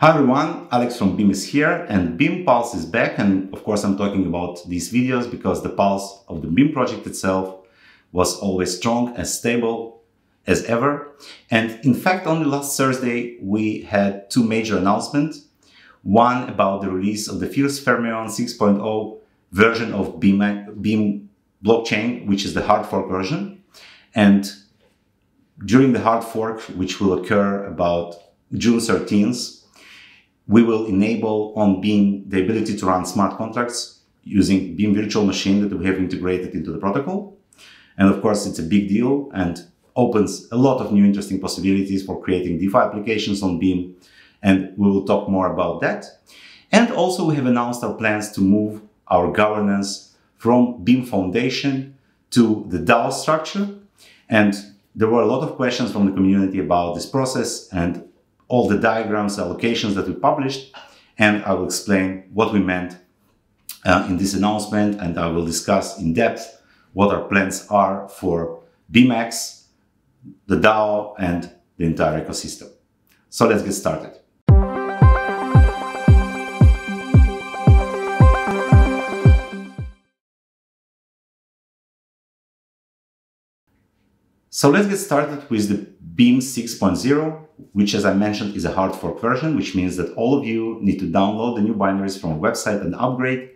Hi everyone, Alex from Beam is here and Beam Pulse is back and of course I'm talking about these videos because the pulse of the Beam project itself was always strong and stable as ever. And in fact, only last Thursday we had two major announcements. One about the release of the Fierce Fermion 6.0 version of Beam, Beam blockchain, which is the hard fork version. And during the hard fork, which will occur about June 13th, we will enable on Beam the ability to run smart contracts using Beam virtual machine that we have integrated into the protocol. And of course, it's a big deal and opens a lot of new interesting possibilities for creating DeFi applications on Beam. And we will talk more about that. And also we have announced our plans to move our governance from Beam Foundation to the DAO structure. And there were a lot of questions from the community about this process and all the diagrams, and allocations that we published, and I will explain what we meant uh, in this announcement, and I will discuss in depth what our plans are for BeamX, the DAO, and the entire ecosystem. So let's get started. So let's get started with the Beam 6.0, which as I mentioned is a hard fork version, which means that all of you need to download the new binaries from a website and upgrade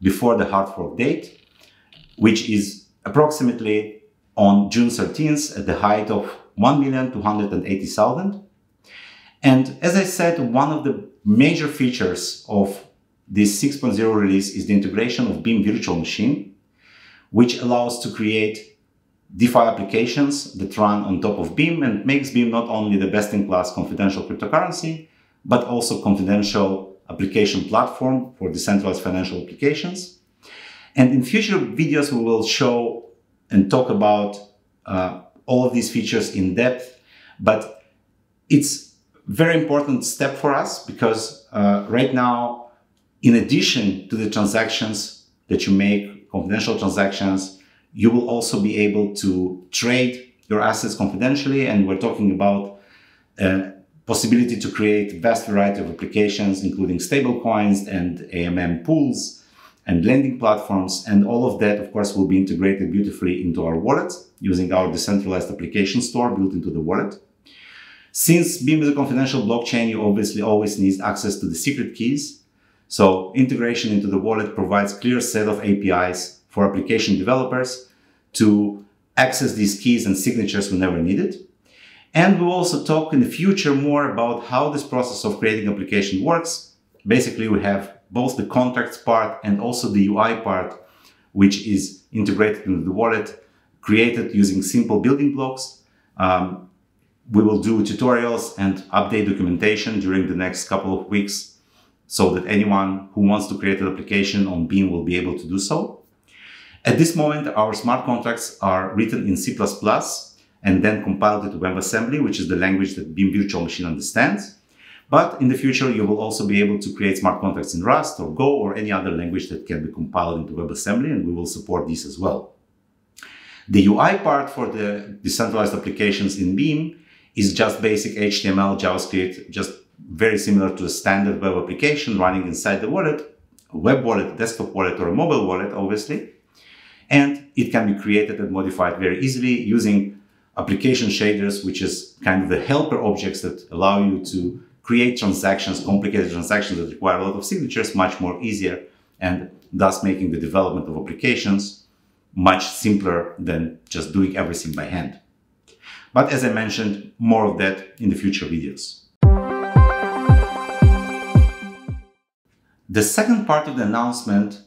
before the hard fork date, which is approximately on June 13th at the height of 1,280,000. And as I said, one of the major features of this 6.0 release is the integration of Beam Virtual Machine, which allows to create DeFi applications that run on top of Beam and makes Beam not only the best-in-class confidential cryptocurrency, but also confidential application platform for decentralized financial applications. And in future videos, we will show and talk about uh, all of these features in depth, but it's very important step for us because uh, right now, in addition to the transactions that you make, confidential transactions, you will also be able to trade your assets confidentially. And we're talking about a possibility to create vast variety of applications, including stable coins and AMM pools and lending platforms. And all of that, of course, will be integrated beautifully into our wallet using our decentralized application store built into the wallet. Since Beam is a confidential blockchain, you obviously always need access to the secret keys. So integration into the wallet provides clear set of APIs for application developers to access these keys and signatures whenever needed. And we'll also talk in the future more about how this process of creating application works. Basically, we have both the contracts part and also the UI part, which is integrated into the wallet, created using simple building blocks. Um, we will do tutorials and update documentation during the next couple of weeks so that anyone who wants to create an application on Beam will be able to do so. At this moment, our smart contracts are written in C++ and then compiled into WebAssembly, which is the language that Beam Virtual Machine understands. But in the future, you will also be able to create smart contracts in Rust or Go or any other language that can be compiled into WebAssembly, and we will support this as well. The UI part for the decentralized applications in Beam is just basic HTML, JavaScript, just very similar to a standard web application running inside the wallet, a web wallet, desktop wallet, or a mobile wallet, obviously. And it can be created and modified very easily using application shaders, which is kind of the helper objects that allow you to create transactions, complicated transactions that require a lot of signatures much more easier and thus making the development of applications much simpler than just doing everything by hand. But as I mentioned, more of that in the future videos. The second part of the announcement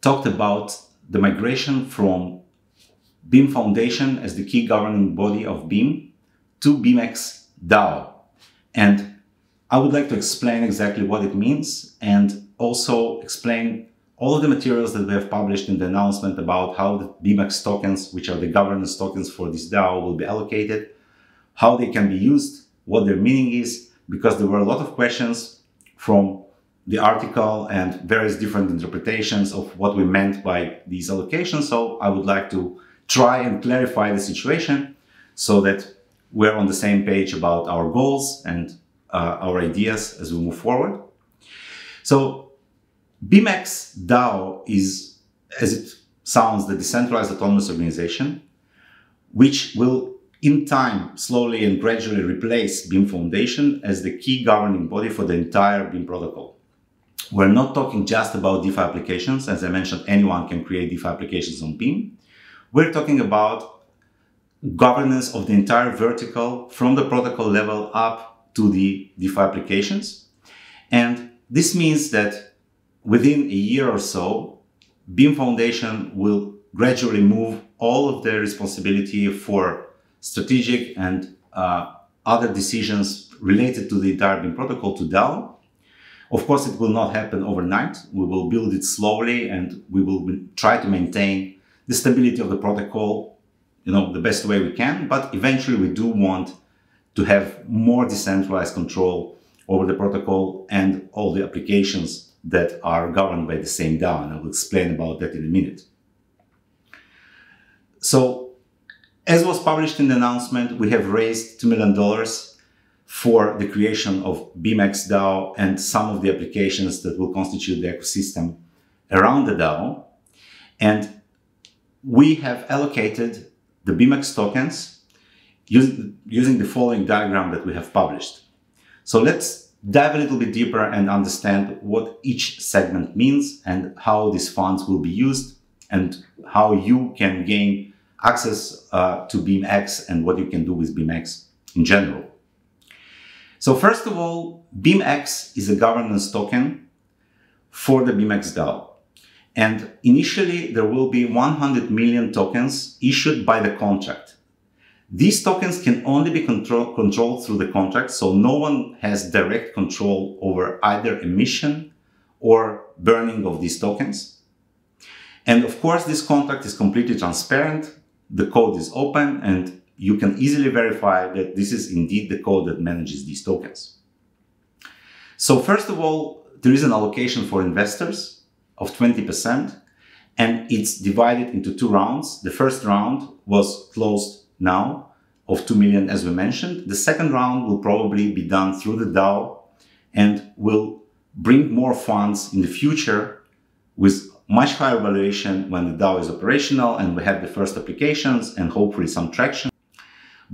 talked about the migration from Beam Foundation as the key governing body of Beam to BeamX DAO. And I would like to explain exactly what it means and also explain all of the materials that we have published in the announcement about how the BeamX tokens, which are the governance tokens for this DAO, will be allocated, how they can be used, what their meaning is, because there were a lot of questions from the article and various different interpretations of what we meant by these allocations. So I would like to try and clarify the situation so that we're on the same page about our goals and uh, our ideas as we move forward. So BeamX DAO is, as it sounds, the decentralized autonomous organization, which will in time slowly and gradually replace Beam Foundation as the key governing body for the entire Beam protocol. We're not talking just about DeFi applications. As I mentioned, anyone can create DeFi applications on Beam. We're talking about governance of the entire vertical from the protocol level up to the DeFi applications. And this means that within a year or so, Beam Foundation will gradually move all of the responsibility for strategic and uh, other decisions related to the entire protocol to DAO. Of course, it will not happen overnight. We will build it slowly and we will try to maintain the stability of the protocol, you know, the best way we can. But eventually we do want to have more decentralized control over the protocol and all the applications that are governed by the same DAO. And I will explain about that in a minute. So, as was published in the announcement, we have raised $2 million for the creation of BeamX DAO and some of the applications that will constitute the ecosystem around the DAO. And we have allocated the BeamX tokens using, using the following diagram that we have published. So let's dive a little bit deeper and understand what each segment means and how these funds will be used and how you can gain access uh, to BeamX and what you can do with BeamX in general. So first of all, BeamX is a governance token for the BeamX DAO. And initially there will be 100 million tokens issued by the contract. These tokens can only be control, controlled through the contract, so no one has direct control over either emission or burning of these tokens. And of course, this contract is completely transparent. The code is open and you can easily verify that this is indeed the code that manages these tokens. So first of all, there is an allocation for investors of 20% and it's divided into two rounds. The first round was closed now of 2 million, as we mentioned. The second round will probably be done through the DAO and will bring more funds in the future with much higher valuation when the DAO is operational and we have the first applications and hopefully some traction.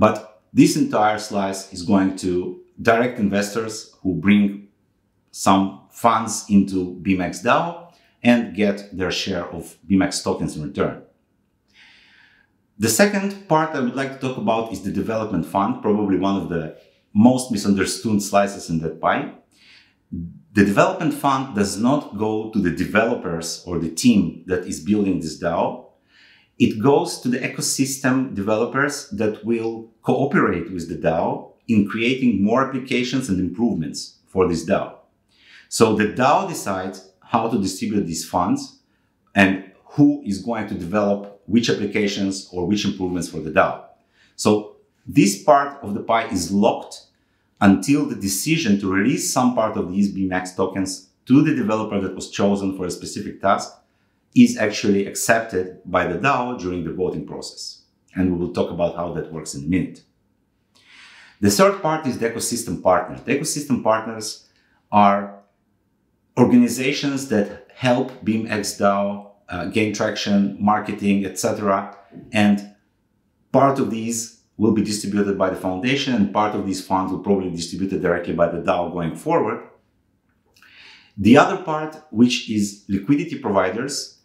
But this entire slice is going to direct investors who bring some funds into BeamX DAO and get their share of BeamX tokens in return. The second part I would like to talk about is the development fund, probably one of the most misunderstood slices in that pie. The development fund does not go to the developers or the team that is building this DAO. It goes to the ecosystem developers that will cooperate with the DAO in creating more applications and improvements for this DAO. So the DAO decides how to distribute these funds and who is going to develop which applications or which improvements for the DAO. So this part of the pie is locked until the decision to release some part of these BeamX tokens to the developer that was chosen for a specific task is actually accepted by the DAO during the voting process. And we will talk about how that works in a minute. The third part is the ecosystem partners. The ecosystem partners are organizations that help BeamX DAO uh, gain traction, marketing, etc. And part of these will be distributed by the foundation and part of these funds will probably be distributed directly by the DAO going forward. The other part, which is liquidity providers,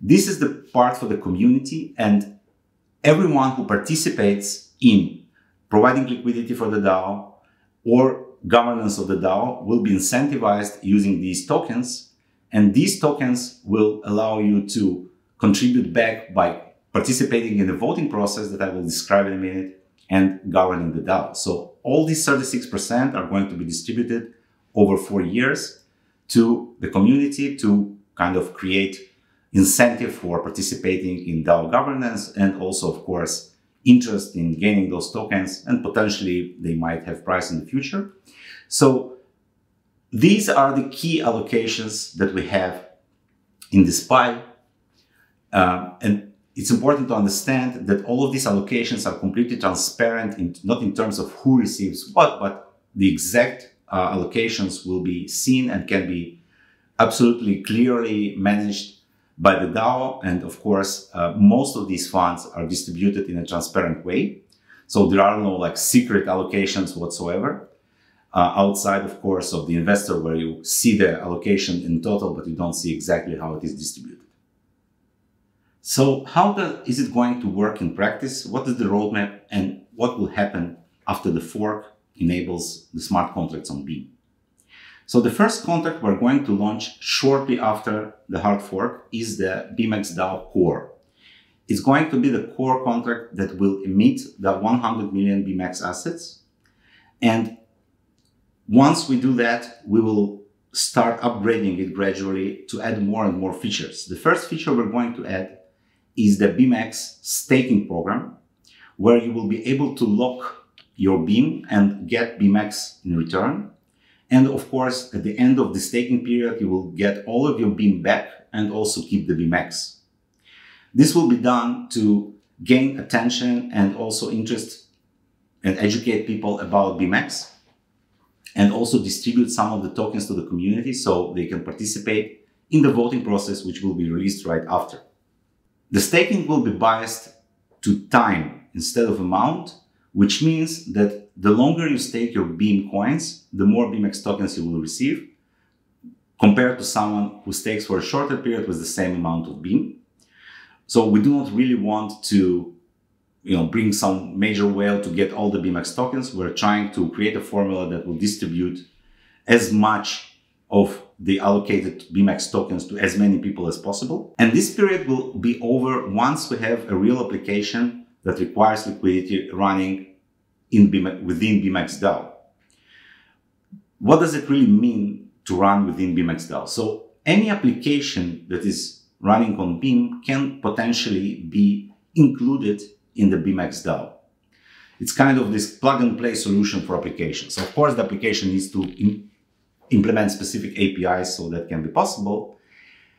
this is the part for the community and everyone who participates in providing liquidity for the DAO or governance of the DAO will be incentivized using these tokens and these tokens will allow you to contribute back by participating in the voting process that I will describe in a minute and governing the DAO. So all these 36% are going to be distributed over four years to the community to kind of create incentive for participating in DAO governance and also, of course, interest in gaining those tokens and potentially they might have price in the future. So these are the key allocations that we have in this pie. Uh, and it's important to understand that all of these allocations are completely transparent, in, not in terms of who receives what, but the exact uh, allocations will be seen and can be absolutely clearly managed by the DAO. And of course, uh, most of these funds are distributed in a transparent way. So there are no like secret allocations whatsoever. Uh, outside, of course, of the investor where you see the allocation in total, but you don't see exactly how it is distributed. So how the, is it going to work in practice? What is the roadmap and what will happen after the fork enables the smart contracts on Beam? So the first contract we're going to launch shortly after the hard fork is the BeamX DAO core. It's going to be the core contract that will emit the 100 million BeamX assets. And once we do that, we will start upgrading it gradually to add more and more features. The first feature we're going to add is the BeamX staking program, where you will be able to lock your Beam and get BeamX in return. And of course, at the end of the staking period, you will get all of your Beam back and also keep the BeamX. This will be done to gain attention and also interest and educate people about BeamX and also distribute some of the tokens to the community so they can participate in the voting process, which will be released right after. The staking will be biased to time instead of amount, which means that the longer you stake your Beam coins, the more BeamX tokens you will receive compared to someone who stakes for a shorter period with the same amount of Beam. So we do not really want to you know, bring some major whale to get all the BeamX tokens. We're trying to create a formula that will distribute as much of the allocated BeamX tokens to as many people as possible. And this period will be over once we have a real application that requires liquidity running in within BeamX DAO. What does it really mean to run within BeamX DAO? So any application that is running on Beam can potentially be included in the BeamX DAO. It's kind of this plug and play solution for applications. Of course, the application needs to implement specific APIs so that can be possible.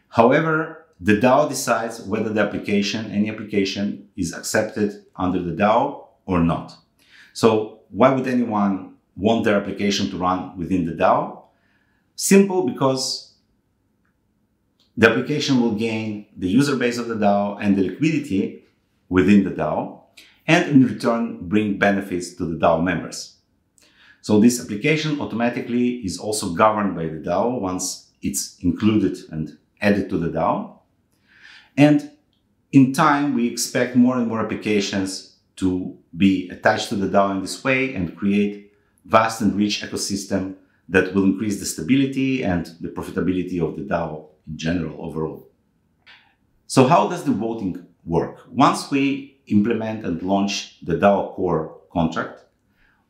However, the DAO decides whether the application, any application is accepted under the DAO or not. So why would anyone want their application to run within the DAO? Simple because the application will gain the user base of the DAO and the liquidity within the DAO and in return bring benefits to the DAO members. So this application automatically is also governed by the DAO once it's included and added to the DAO. And in time, we expect more and more applications to be attached to the DAO in this way and create vast and rich ecosystem that will increase the stability and the profitability of the DAO in general overall. So how does the voting work? Once we implement and launch the DAO core contract,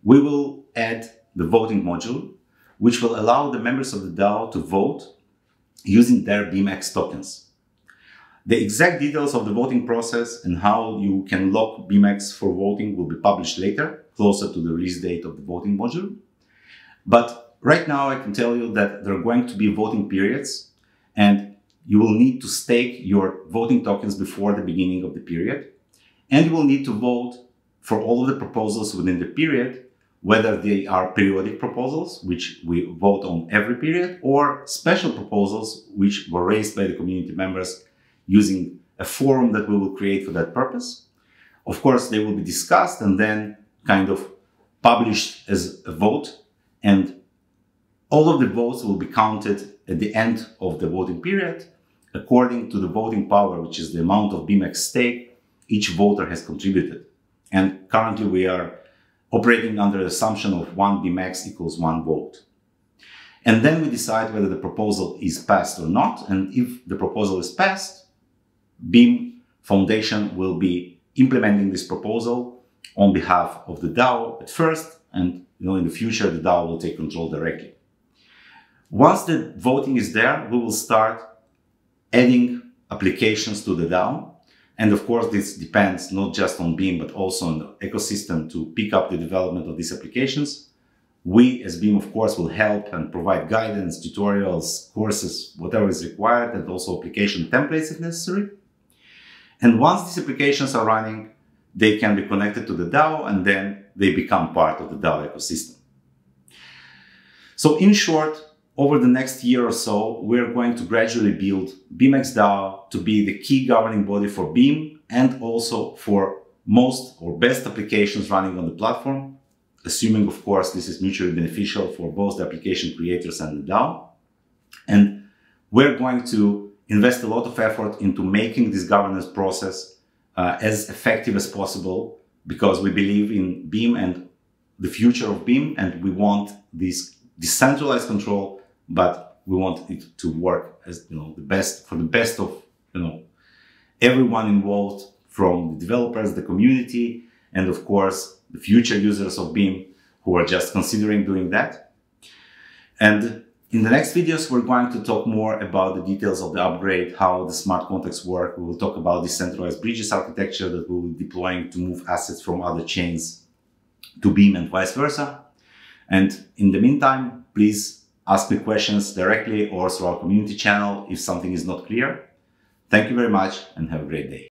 we will add the voting module, which will allow the members of the DAO to vote using their BeamX tokens. The exact details of the voting process and how you can lock BeamX for voting will be published later, closer to the release date of the voting module. But right now I can tell you that there are going to be voting periods and you will need to stake your voting tokens before the beginning of the period. And you will need to vote for all of the proposals within the period whether they are periodic proposals, which we vote on every period, or special proposals, which were raised by the community members using a forum that we will create for that purpose. Of course, they will be discussed and then kind of published as a vote, and all of the votes will be counted at the end of the voting period according to the voting power, which is the amount of BeamX stake each voter has contributed. And currently we are operating under the assumption of one BeamX equals one vote. And then we decide whether the proposal is passed or not. And if the proposal is passed, Beam Foundation will be implementing this proposal on behalf of the DAO at first, and you know, in the future, the DAO will take control directly. Once the voting is there, we will start adding applications to the DAO and of course, this depends not just on Beam, but also on the ecosystem to pick up the development of these applications. We as Beam, of course, will help and provide guidance, tutorials, courses, whatever is required, and also application templates if necessary. And once these applications are running, they can be connected to the DAO and then they become part of the DAO ecosystem. So in short, over the next year or so, we're going to gradually build BeamX DAO to be the key governing body for Beam and also for most or best applications running on the platform, assuming, of course, this is mutually beneficial for both the application creators and the DAO. And we're going to invest a lot of effort into making this governance process uh, as effective as possible because we believe in Beam and the future of Beam and we want this decentralized control, but we want it to work as you know the best for the best of you know everyone involved from the developers, the community, and of course the future users of Beam who are just considering doing that. And in the next videos, we're going to talk more about the details of the upgrade, how the smart contracts work. We will talk about the decentralized bridges architecture that we'll be deploying to move assets from other chains to Beam and vice versa. And in the meantime, please ask me questions directly or through our community channel if something is not clear. Thank you very much and have a great day.